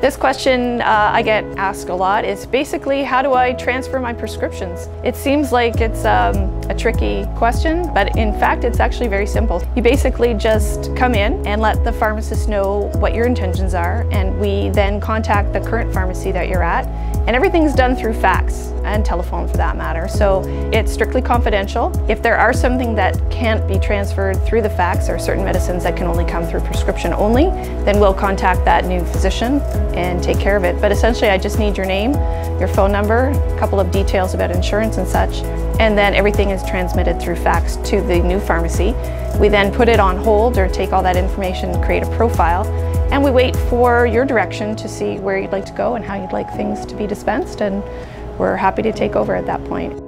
This question uh, I get asked a lot is basically how do I transfer my prescriptions? It seems like it's um, a tricky question, but in fact it's actually very simple. You basically just come in and let the pharmacist know what your intentions are and we then contact the current pharmacy that you're at and everything's done through fax and telephone for that matter. So it's strictly confidential. If there are something that can't be transferred through the fax or certain medicines that can only come through prescription only, then we'll contact that new physician and take care of it. But essentially I just need your name, your phone number, a couple of details about insurance and such, and then everything is transmitted through fax to the new pharmacy. We then put it on hold or take all that information, create a profile, and we wait for your direction to see where you'd like to go and how you'd like things to be dispensed and we're happy to take over at that point.